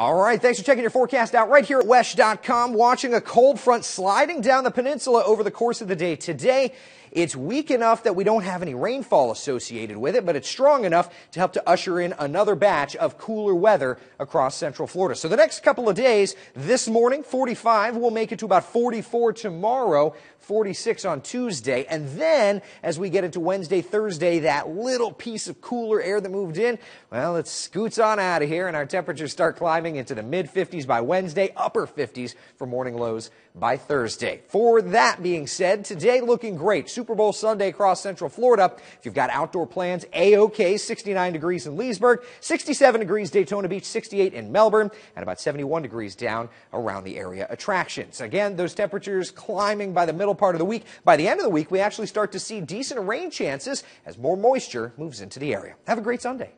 All right, thanks for checking your forecast out right here at WESH.com. Watching a cold front sliding down the peninsula over the course of the day today. It's weak enough that we don't have any rainfall associated with it, but it's strong enough to help to usher in another batch of cooler weather across central Florida. So the next couple of days, this morning, 45, we'll make it to about 44 tomorrow, 46 on Tuesday. And then as we get into Wednesday, Thursday, that little piece of cooler air that moved in, well, it scoots on out of here and our temperatures start climbing into the mid 50s by Wednesday, upper 50s for morning lows by Thursday. For that being said, today looking great. Super Bowl Sunday across Central Florida. If you've got outdoor plans, A-OK, 69 degrees in Leesburg, 67 degrees Daytona Beach, 68 in Melbourne, and about 71 degrees down around the area attractions. Again, those temperatures climbing by the middle part of the week. By the end of the week, we actually start to see decent rain chances as more moisture moves into the area. Have a great Sunday.